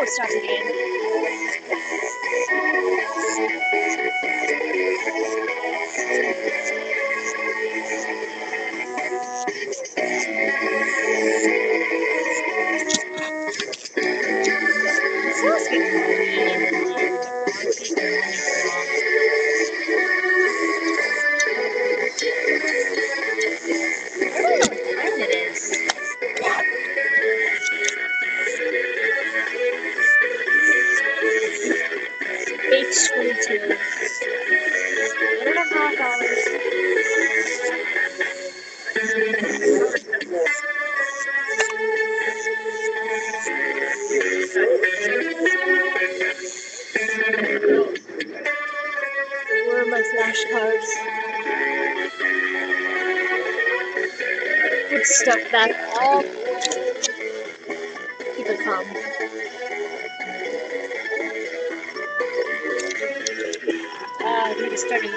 now it starts again. Put stuff back up. Keep it calm. Uh, need a starting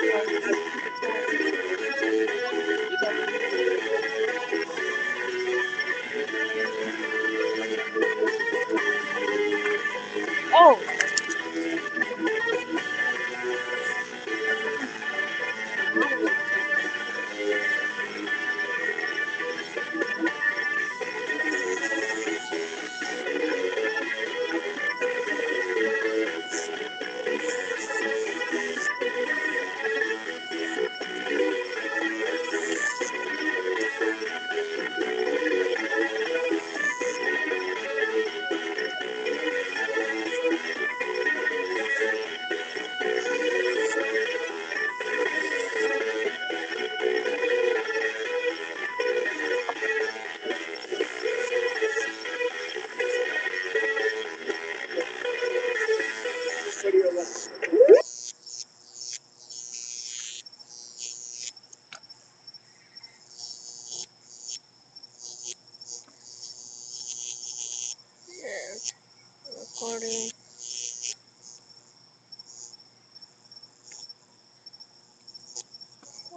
Recording.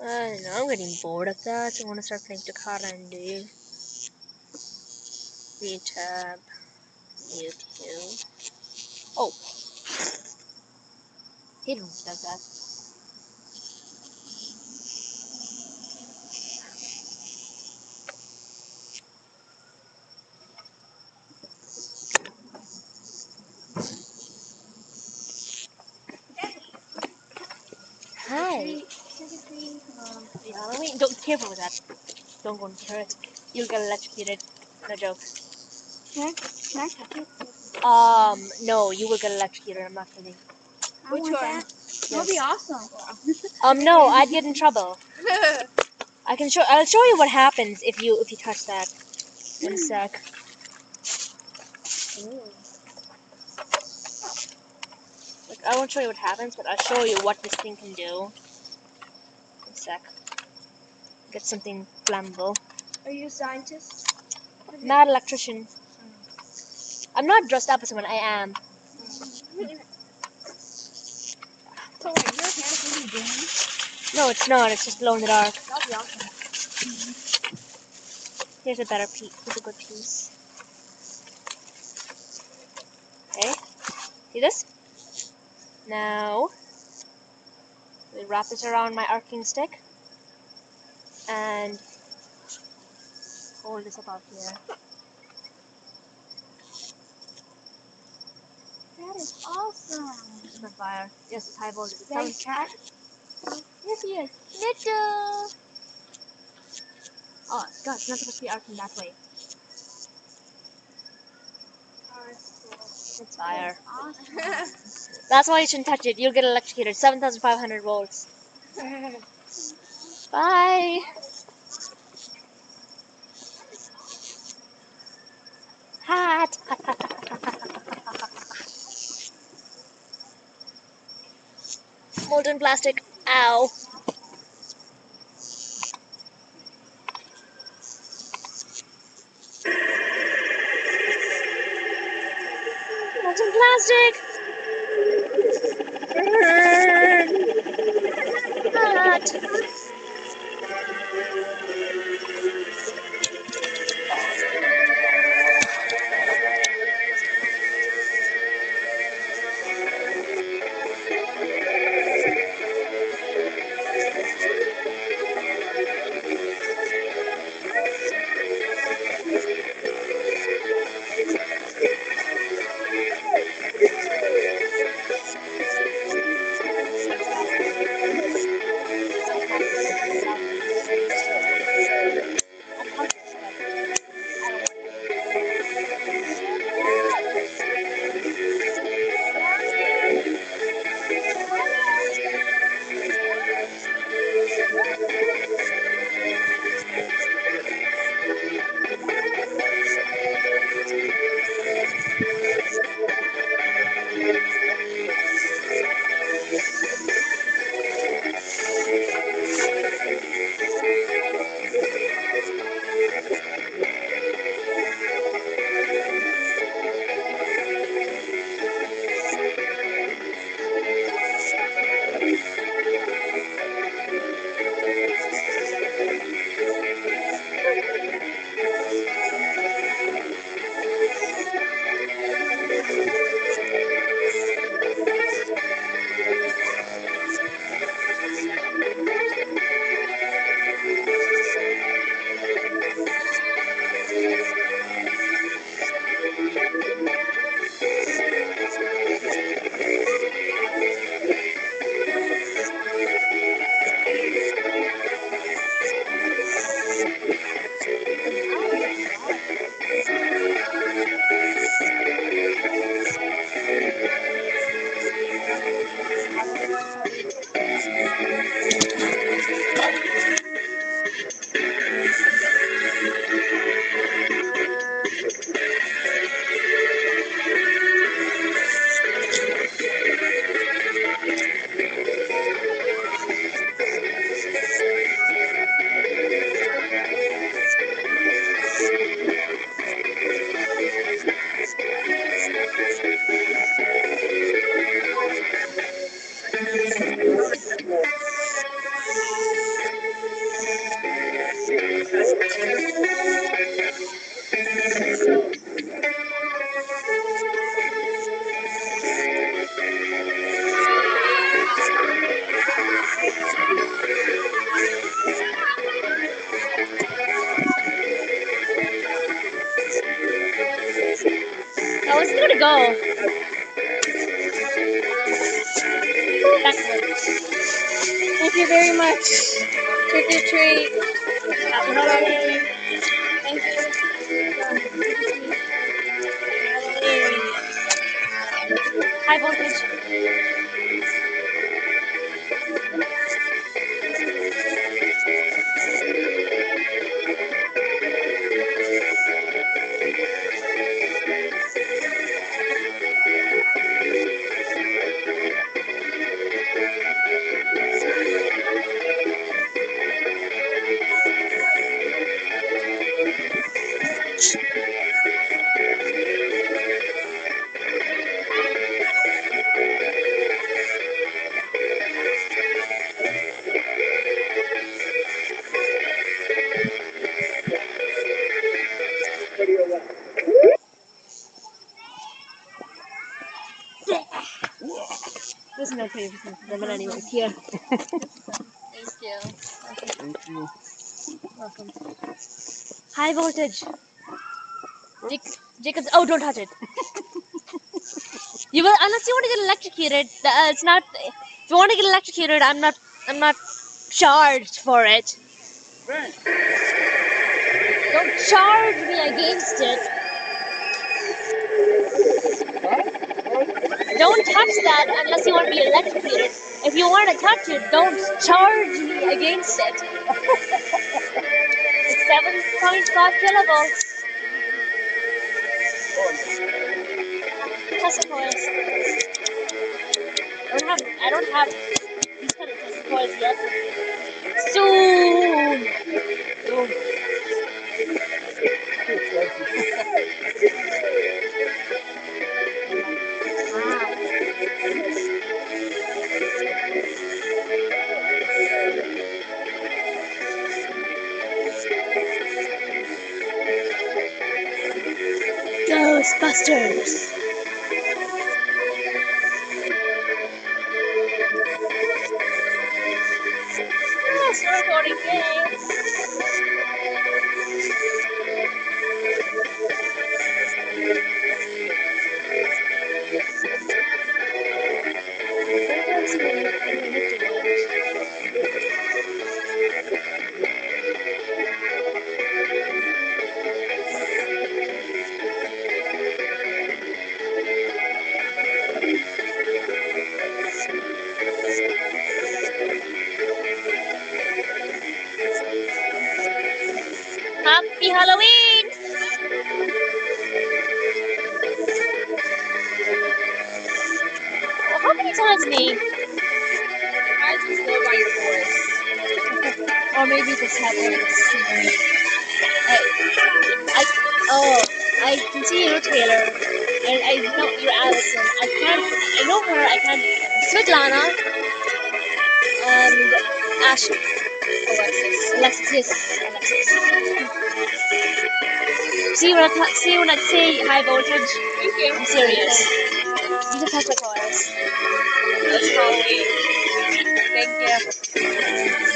I don't know, I'm getting bored of that. I want to start playing Takara and do. Retab. YouTube. Oh. Hidden does that. Yeah, let me. Don't careful with that. Don't go into it. You'll get electrocuted. No joke. Can I, can I touch it? Um, no, you will get electrocuted. I'm not kidding. I Which want one? that. That'll be awesome. Um, no, I'd get in trouble. I can show. I'll show you what happens if you if you touch that. In a sec. Like, I won't show you what happens, but I'll show you what this thing can do. In a sec. Get something flammable. Are you a scientist? Mad electrician. I'm not dressed up as someone. I am. So like your hand be doing? No, it's not. It's just glow in the dark. That'll be awesome. Here's a better piece. Here's a good piece. Okay. See this? Now, we wrap this around my arcing stick and hold this above here. That is awesome. Is the fire. Yes, it's high voltage. Thanks, cat. Yes, he is. Little. Oh, God, it's not supposed to be arcing that way. It's fire. Awesome. That's why you shouldn't touch it. You'll get electrocuted. 7,500 volts. Bye. Hot. Molten plastic. Ow. some plastic. Now let's give it a go. Thank you very much. Trick or treat. High voltage. Pretty for anyways, here. Thank you. Thank you. Welcome. High voltage. Jac- Jacob's. Oh, don't touch it. you will unless you want to get electrocuted. Uh, it's not. If you want to get electrocuted, I'm not. I'm not charged for it. Right. Don't charge me against it. Don't touch that unless you want to be electrocuted. If you want to touch it, don't charge me against it. it's 7.5 kilovolts. Tesla coils. I don't have. I don't have these kind of Tesla coils yet. Soon. Soon. Masters. How many times me? I just go by your voice. Or maybe this happens. I, I, oh, I can see you, Taylor, and I know you're Allison. I can't, I know her, I can't, Svetlana, and Ashley. Alexis. Alexis, yes, Alexis. See when I, see when I say high voltage? Thank you. I'm serious. These are Tesla coils. That's Halloween. Thank you.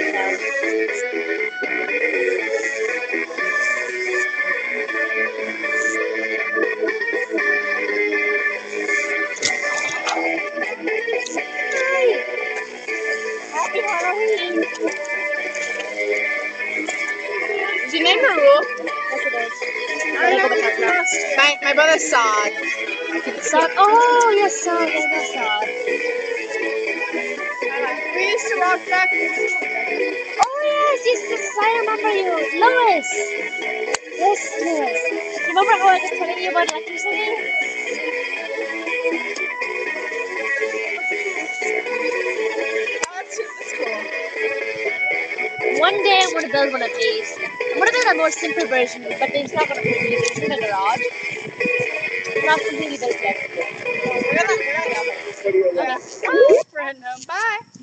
My, my brother's Saad. Sod. Oh, yes, Sod. I know Sod. We used to walk back. Oh, yes, yes, yes, I remember you. Lois! Yes, Lois. Remember how I was telling you about Lucky singing? That's, that's cool. One day I'm gonna build one of these. I'm gonna build a more simple version, but it's not gonna be used in the garage. Not completely built yet. We're gonna, we're gonna go. Okay. Bye. Friend, Bye.